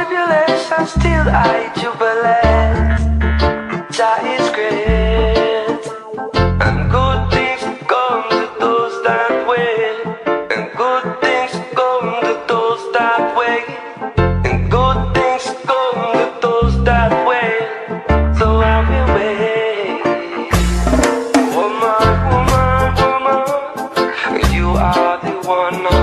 tribulations, still I jubilate. Jah is great. And good things come to those that wait. And good things come to those that wait. And good things come to those that wait. So I will wait. Woman, woman, woman, you are the. One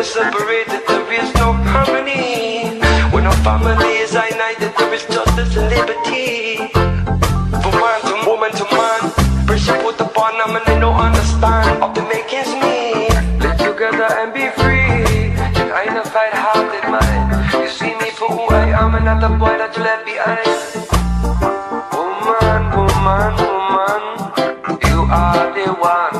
is separated, there is no harmony. When a family is united, there is justice and liberty. From man to woman to man, pressure put upon them and they don't understand. Of the makings me, live together and be free. And I not fight hearted mind. You see me for who I am and not the boy that you left behind. Woman, woman, woman, you are the one.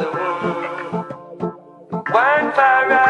the woman. One fire,